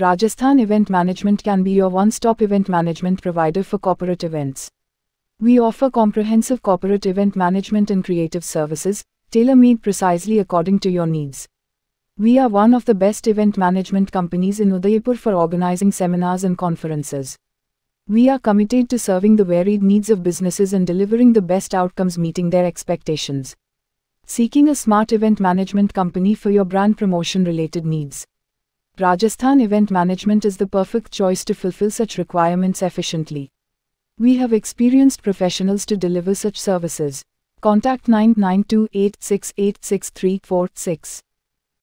Rajasthan Event Management can be your one stop event management provider for corporate events. We offer comprehensive corporate event management and creative services, tailor made precisely according to your needs. We are one of the best event management companies in Udaipur for organizing seminars and conferences. We are committed to serving the varied needs of businesses and delivering the best outcomes meeting their expectations. Seeking a smart event management company for your brand promotion related needs. Rajasthan Event Management is the perfect choice to fulfill such requirements efficiently. We have experienced professionals to deliver such services. Contact 9928686346.